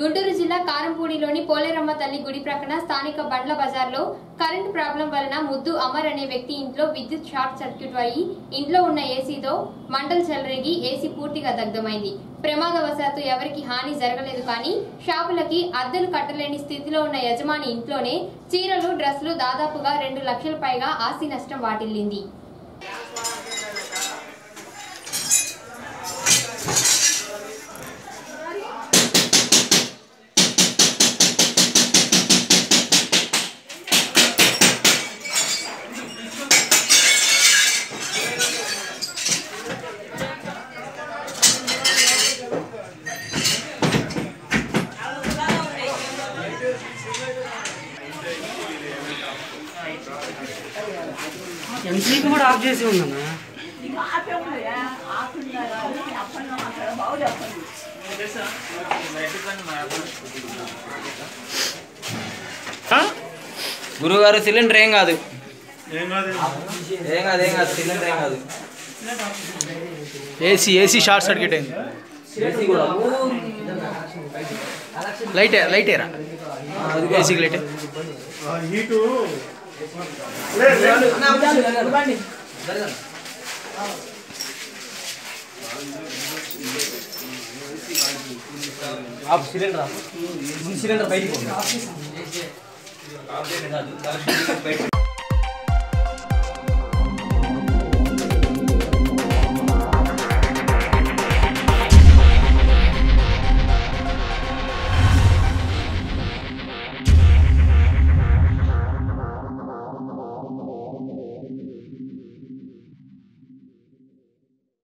గుంటూరు జిల్లా కారంపూడిలోని పోలేరమ్మ తల్లి గుడి ప్రక్కన స్థానిక బండ్ల బజార్లో కరెంటు ప్రాబ్లం వలన ముద్దు అమర్ అనే వ్యక్తి ఇంట్లో విద్యుత్ షార్ట్ సర్క్యూట్ అయ్యి ఇంట్లో ఉన్న ఏసీతో మంటలు చెలరేగి ఏసీ పూర్తిగా దగ్ధమైంది. ప్రమాదవశాత్తు ఎవరికి హాని జరగలేదు కానీ షాపులకి అద్దెలు కట్టలేని స్థితిలో ఉన్న యజమాని ఇంట్లోనే చీరలు డ్రెస్లు దాదాపుగా రెండు లక్షల పైగా ఆస్తి నష్టం వాటిల్లింది. ఎంసీపీ కూడా ఆఫ్ చేసి ఉందన్నా. గురుగారు సిలిండర్ ఏం కాదు. ఏం కాదు ఏం కాదు ఏం కాదు సిలిండర్ ఏం కాదు. ఏసీ ఏసీ షార్ట్ సర్క్యూట్ అయింది. ఏసీ కూడా. లైట్ లైట్ ఏరా ఏసీకి లైట్. ఆ heat off cylinder off cylinder బయటికి